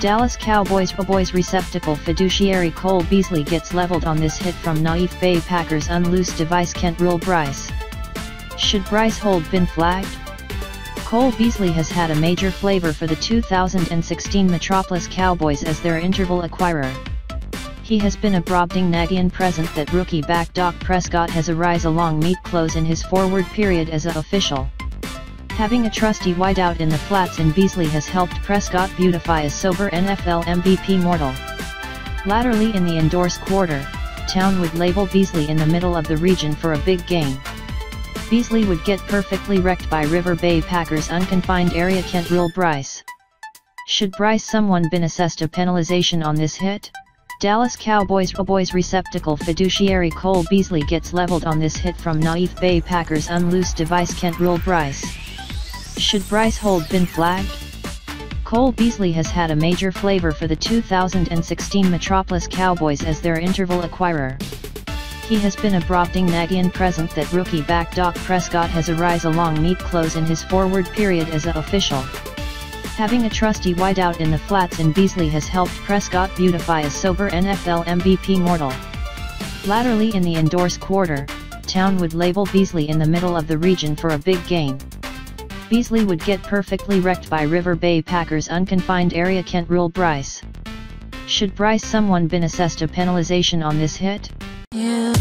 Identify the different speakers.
Speaker 1: Dallas Cowboys Boys receptacle fiduciary Cole Beasley gets leveled on this hit from Naif Bay Packers unloose device Kentrell Brice. Should Brice hold been flagged? Cole Beasley has had a major flavor for the 2016 Metropolis Cowboys as their interval acquirer. He has been a Brobdingnagian present that rookie back Dak Prescott has a rise along meet close in his forward period as a official. Having a trusty wideout in the flats in Beasley has helped Prescott beautify a sober NFL MVP mortal. Laterally in the endorsed quarter, Town would label Beasley in the middle of the region for a big game. Beasley would get perfectly wrecked by River Bay Packers unconfined area Kentrell Brice. Should Brice someone been assessed a penalization on this hit? Dallas Cowboys Boys receptacle fiduciary Cole Beasley gets leveled on this hit from naive Bay Packers unloose device Kentrell Brice. Should Brice hold been flagged? Cole Beasley has had a major flavor for the 2016 Metropolis Cowboys as their interval acquirer. He has been a Brobdingnagian present that rookie back Dak Prescott has a rise along meet close in his forward period as a official. Having a trusty wideout in the flats in Beasley has helped Prescott beautify a sober NFL MVP mortal. Laterally in the endorsed quarter, Town would label Beasley in the middle of the region for a big game. Beasley would get perfectly wrecked by River Bay Packers' unconfined area Kentrell Brice. Should Brice someone been assessed a penalization on this hit? Yeah.